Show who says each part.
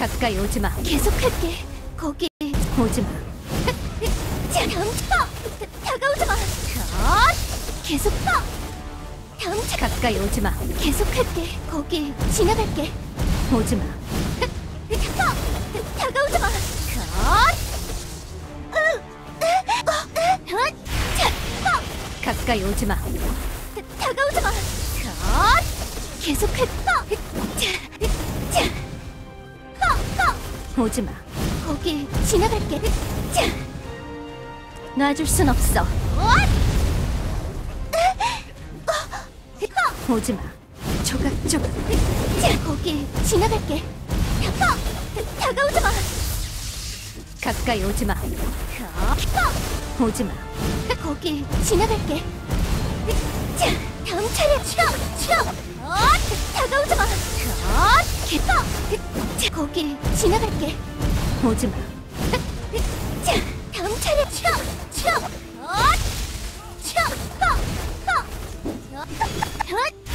Speaker 1: 가까이 오지 마.
Speaker 2: 계속할게. 거기.
Speaker 1: 오지 마.
Speaker 2: 자, 다음 차. 다가오지 마. 컷. 계속 가. 다음 차.
Speaker 1: 가까이 오지 마.
Speaker 2: 계속할게. 거기. 지나갈게.
Speaker 1: 오지 마.
Speaker 2: 가. 다가오지 마. 컷. 어, 으, 자, 가.
Speaker 1: 가까이 오지 마.
Speaker 2: 다가오지 마. 컷. 계속할 거. 자, 자.
Speaker 1: 오지 마.
Speaker 2: 거기 지나갈게. 자,
Speaker 1: 놔줄 순 없어. 오지 마. 조각조각.
Speaker 2: 자, 거기 지나갈게. 가. 다가오지 마.
Speaker 1: 가까이 오지 마. 오지 마.
Speaker 2: 거기 지나갈게. 자, 다음 차례. 어, 다가오지 마. 거길 지나갈게.
Speaker 1: 오지 마.
Speaker 2: 자, 다음 차례 쳐! 쳐! 어! 쳐! 허! 허! 쳐! 어? 어?